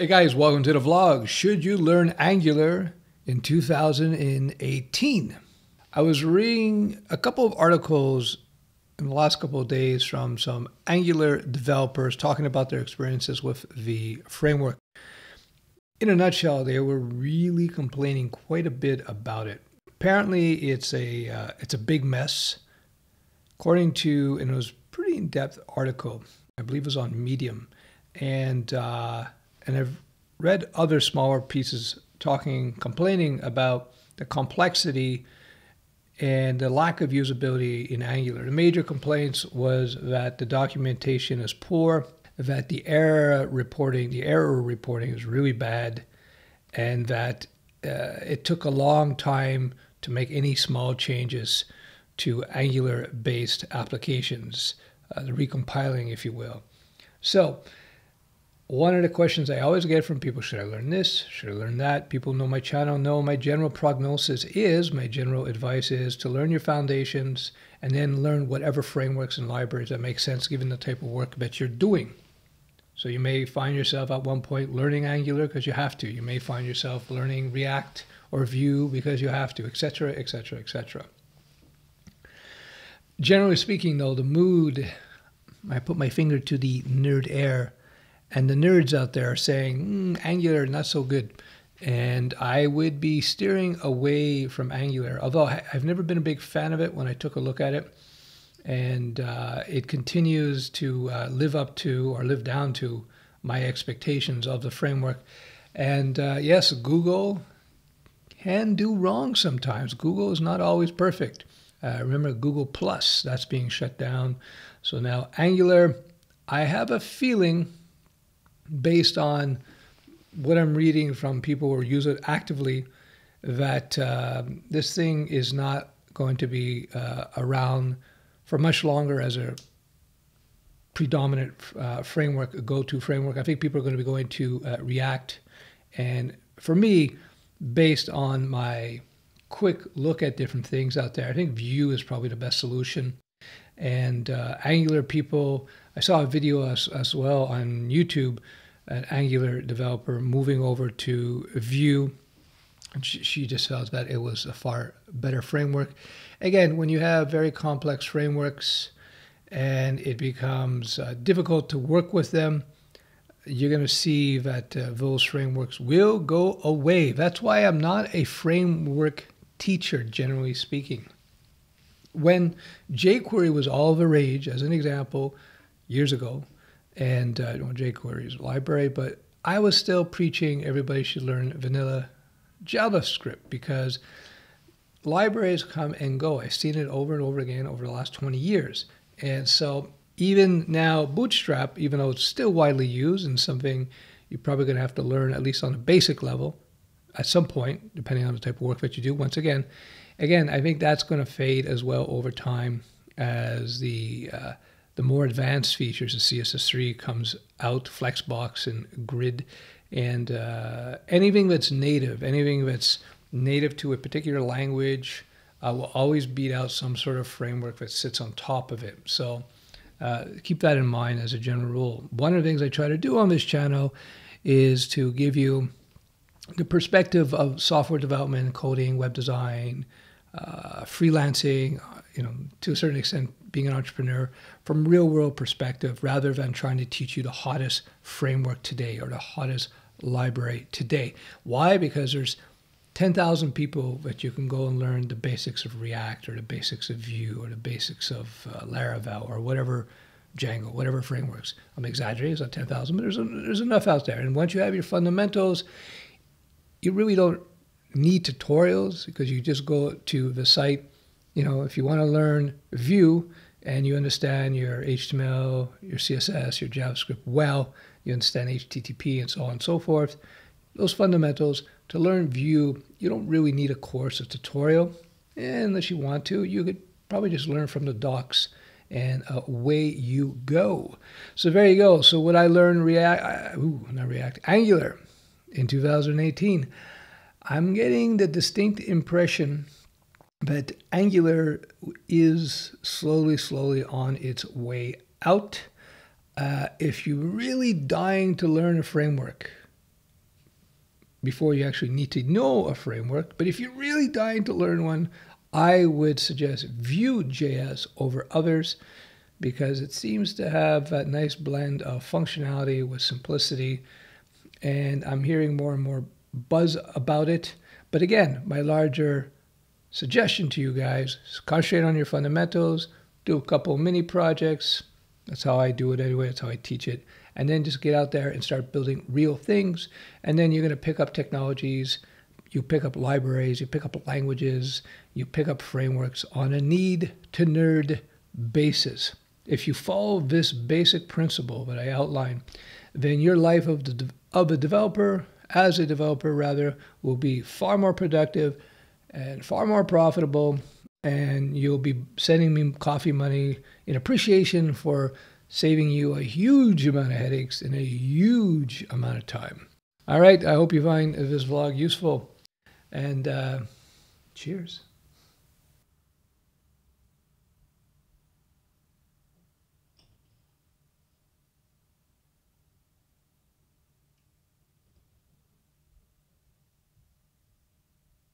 Hey guys, welcome to the vlog. Should you learn Angular in 2018? I was reading a couple of articles in the last couple of days from some Angular developers talking about their experiences with the framework. In a nutshell, they were really complaining quite a bit about it. Apparently, it's a uh, it's a big mess. According to, and it was pretty in-depth article, I believe it was on Medium, and uh, and I've read other smaller pieces talking, complaining about the complexity and the lack of usability in Angular. The major complaints was that the documentation is poor, that the error reporting, the error reporting is really bad, and that uh, it took a long time to make any small changes to Angular-based applications, uh, the recompiling, if you will. So one of the questions I always get from people should I learn this? Should I learn that? People know my channel, know my general prognosis is, my general advice is to learn your foundations and then learn whatever frameworks and libraries that make sense given the type of work that you're doing. So you may find yourself at one point learning Angular because you have to. You may find yourself learning React or Vue because you have to, etc., etc., etc. Generally speaking, though, the mood, I put my finger to the nerd air and the nerds out there are saying mm, Angular not so good, and I would be steering away from Angular. Although I've never been a big fan of it when I took a look at it, and uh, it continues to uh, live up to or live down to my expectations of the framework. And uh, yes, Google can do wrong sometimes. Google is not always perfect. Uh, remember Google Plus, that's being shut down. So now Angular, I have a feeling based on what I'm reading from people who use it actively, that uh, this thing is not going to be uh, around for much longer as a predominant uh, framework, a go-to framework. I think people are going to be going to uh, React, and for me, based on my quick look at different things out there, I think Vue is probably the best solution. And uh, Angular people, I saw a video as, as well on YouTube an Angular developer moving over to Vue. And she, just felt that it was a far better framework. Again, when you have very complex frameworks and it becomes uh, difficult to work with them, you're going to see that uh, those frameworks will go away. That's why I'm not a framework teacher, generally speaking. When jQuery was all the rage, as an example, years ago, and uh, well, jQuery's library, but I was still preaching everybody should learn vanilla JavaScript because libraries come and go. I've seen it over and over again over the last 20 years. And so even now, Bootstrap, even though it's still widely used and something you're probably going to have to learn at least on a basic level at some point, depending on the type of work that you do. Once again, again, I think that's going to fade as well over time as the uh, the more advanced features of CSS3 comes out, Flexbox and Grid, and uh, anything that's native, anything that's native to a particular language uh, will always beat out some sort of framework that sits on top of it. So uh, keep that in mind as a general rule. One of the things I try to do on this channel is to give you the perspective of software development, coding, web design, uh, freelancing, you know, to a certain extent, being an entrepreneur from real world perspective, rather than trying to teach you the hottest framework today or the hottest library today. Why? Because there's 10,000 people that you can go and learn the basics of React or the basics of Vue or the basics of uh, Laravel or whatever Django, whatever frameworks. I'm exaggerating, it's not 10,000, but there's, a, there's enough out there. And once you have your fundamentals, you really don't need tutorials because you just go to the site you know, if you want to learn Vue and you understand your HTML, your CSS, your JavaScript well, you understand HTTP and so on and so forth, those fundamentals, to learn Vue, you don't really need a course, a tutorial. And unless you want to, you could probably just learn from the docs and away you go. So there you go. So what I learned React, ooh, not React, Angular in 2018, I'm getting the distinct impression that Angular is slowly, slowly on its way out. Uh, if you're really dying to learn a framework, before you actually need to know a framework. But if you're really dying to learn one, I would suggest Vue.js over others because it seems to have a nice blend of functionality with simplicity. And I'm hearing more and more buzz about it. But again, my larger suggestion to you guys is concentrate on your fundamentals, do a couple mini projects. That's how I do it anyway, that's how I teach it. And then just get out there and start building real things. And then you're going to pick up technologies, you pick up libraries, you pick up languages, you pick up frameworks on a need to nerd basis. If you follow this basic principle that I outline, then your life of the of a developer as a developer rather will be far more productive and far more profitable and you'll be sending me coffee money in appreciation for saving you a huge amount of headaches in a huge amount of time. All right, I hope you find this vlog useful and uh, cheers.